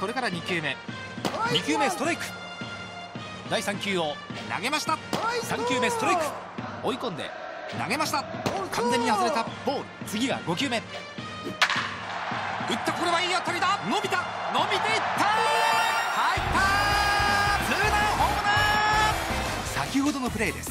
これから2球目。2球目ストライク。第3球を投げました。3球目ストライク。追い込んで投げました。完全に外れた。ボール。次が5球目。打った。これはいい当たりだ。伸びた。伸びていった。入った。ツーランホームラン。先ほどのプレーです。